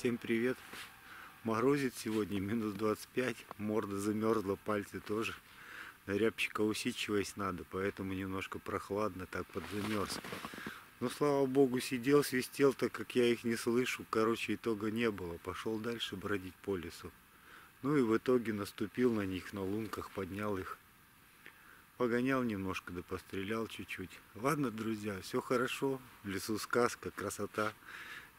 Всем привет. Морозит сегодня минус 25, морда замерзла, пальцы тоже. На рябчика усидчиваясь надо, поэтому немножко прохладно, так подзамерз. Но слава богу сидел, свистел, так как я их не слышу. Короче, итога не было. Пошел дальше бродить по лесу. Ну и в итоге наступил на них на лунках, поднял их. Погонял немножко, да пострелял чуть-чуть. Ладно, друзья, все хорошо. В лесу сказка, красота.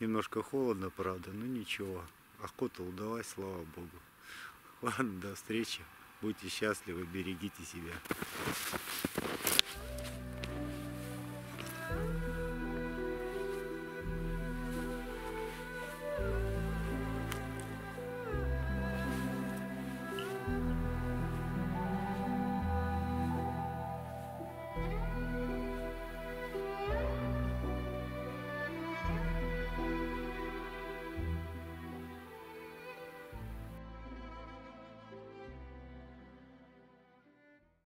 Немножко холодно, правда, но ничего. Охота удалась, слава богу. Ладно, до встречи. Будьте счастливы, берегите себя.